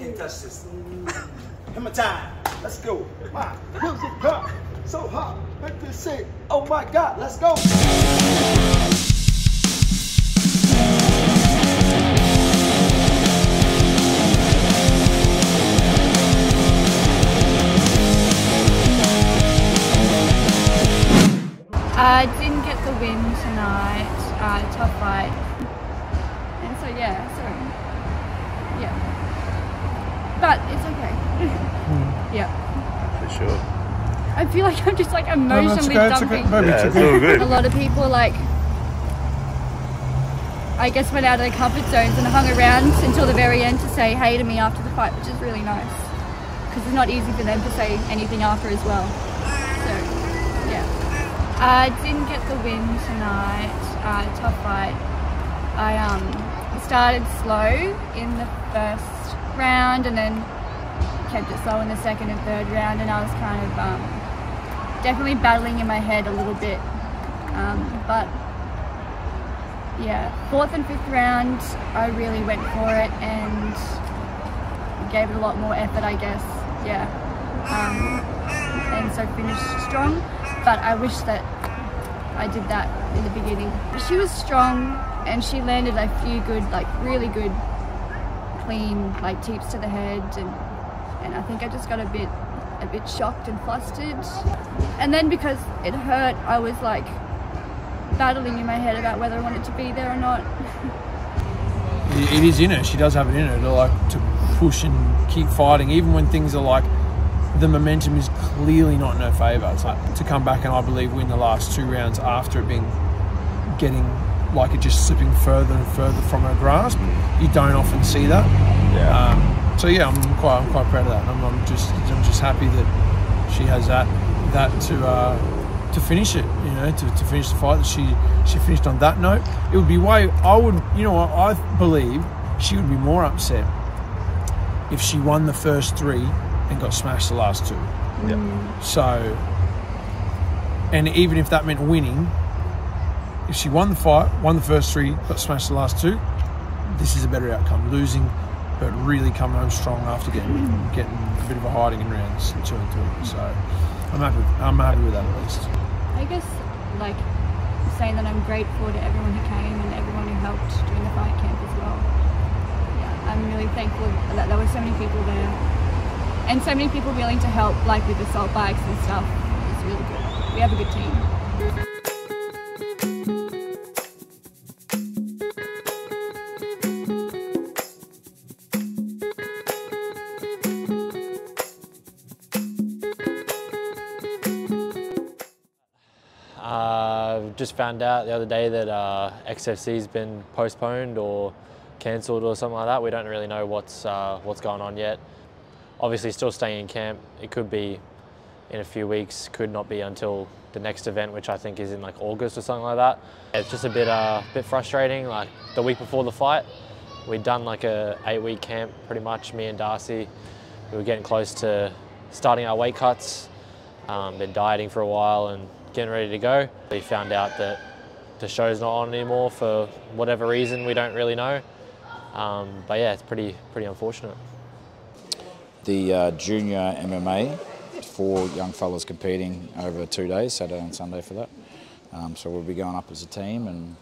Can't touch this. Hammer time. Let's go. My music hot, so hot. Make this say, oh my God, let's go. I didn't get the win tonight. Uh, tough fight. And so yeah, so yeah. But it's okay. yeah. For sure. I feel like I'm just like No, that's emotionally okay, it's okay. dumping. Maybe Yeah, it's it's all good. A lot of people like I guess went out of their comfort zones and hung around until the very end to say hey to me after the fight, which is really nice. Because it's not easy for them to say anything after as well. So yeah. I didn't get the win tonight. Uh, tough fight. I um started slow in the first round and then kept it slow in the second and third round, and I was kind of um, definitely battling in my head a little bit. Um, but yeah, fourth and fifth round, I really went for it and gave it a lot more effort, I guess. Yeah. Um, and so finished strong, but I wish that I did that in the beginning. She was strong and she landed a few good, like really good, clean, like teeps to the head and and I think I just got a bit a bit shocked and flustered. And then because it hurt, I was like battling in my head about whether I wanted to be there or not. It- is in her. She does have it in her to like to push and keep fighting, even when things are like the momentum is clearly not in her favour. It's like to come back and I believe win the last two rounds after it being getting like it just slipping further and further from her grasp. You don't often see that. Yeah. Um, so yeah, I'm quite I'm quite proud of that. I'm, I'm just I'm just happy that she has that that to uh, to finish it. You know, to, to finish the fight. That she she finished on that note. It would be way I would you know I believe she would be more upset if she won the first three and got smashed the last two. Yeah. So, and even if that meant winning, if she won the fight, won the first three, but smashed the last two, this is a better outcome. Losing, but really coming home strong after getting getting a bit of a hiding in rounds two and three. So, I'm happy. I'm happy with that at least. I guess like saying that I'm grateful to everyone who came and everyone who helped during the fight camp as well. Yeah, I'm really thankful that there were so many people there and so many people willing to help, like with the salt bikes and stuff. It's really good. We have a good team. Uh, just found out the other day that uh, XFC's been postponed or cancelled or something like that. We don't really know what's uh, what's going on yet. Obviously, still staying in camp. It could be in a few weeks. Could not be until the next event, which I think is in like August or something like that. It's just a bit uh, bit frustrating. Like the week before the fight, we'd done like a eight week camp, pretty much. Me and Darcy, we were getting close to starting our weight cuts. Um, been dieting for a while and getting ready to go. We found out that the show's not on anymore for whatever reason we don't really know. Um, but yeah, it's pretty pretty unfortunate. the uh, junior MMA, four young fellas competing over two days, Saturday and Sunday for that. Um, so we'll be going up as a team and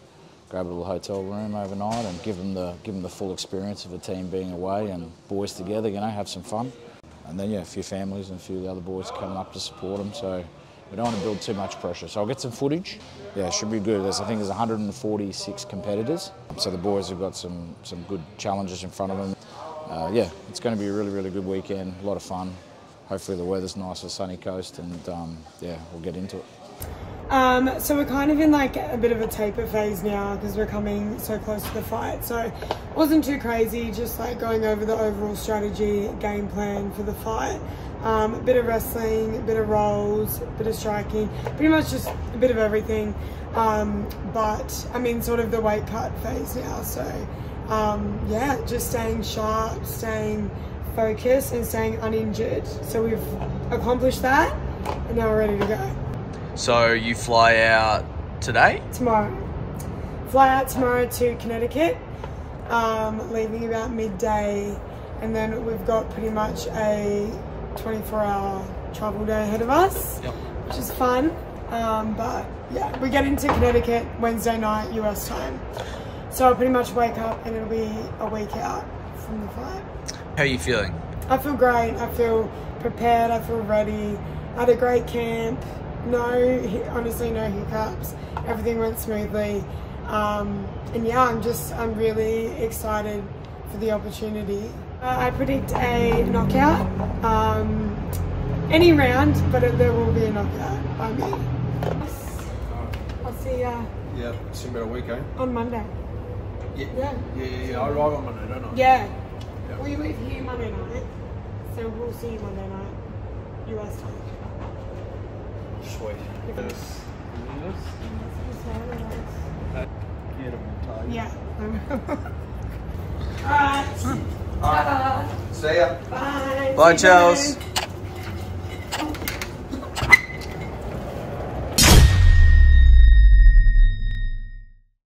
grab a little hotel room overnight and give them the give them the full experience of a team being away and boys together. You know, have some fun. And then yeah, a few families and a few of the other boys coming up to support them. So we don't want to build too much pressure. So I'll get some footage. Yeah, it should be good. There's, I think there's 146 competitors. So the boys have got some some good challenges in front of them. Uh, yeah, it's going to be a really, really good weekend. A lot of fun. Hopefully the weather's nice for sunny coast, and um, yeah, we'll get into it. Um, so we're kind of in like a bit of a taper phase now because we're coming so close to the fight. So wasn't too crazy, just like going over the overall strategy, game plan for the fight. Um, a bit of wrestling, a bit of rolls, a bit of striking, pretty much just a bit of everything. Um, but I'm in sort of the weight cut phase now. So um, yeah, just staying sharp, staying focused and staying uninjured. So we've accomplished that and now we're ready to go. So you fly out today? tomorrow. Fly out tomorrow to Connecticut, um, leaving about midday, and then we've got pretty much a 24-hour travel day ahead of us, Yep. which is fun. Um, but yeah, we get into Connecticut Wednesday night US time, so I'll pretty much wake up and it'll be a week out from the flight. How are you feeling? I feel great. I feel prepared. I feel ready. I had a great camp. No, honestly, no hiccups. Everything went smoothly. Um, and yeah, I'm just, I'm really excited for the opportunity. Uh, I predict a knockout. Um, any round, but it, there will be a knockout by me. I'll see ya Yeah, it's in about a week, eh? on Monday. Yeah. Yeah. Yeah, yeah, yeah. I arrive on Monday, don't I? Yeah. Yeah. We leave here Monday night, so we'll see you Monday night, US time. Sweet. Yeah. Alright. See ya. Bye. Bye, Charles. then.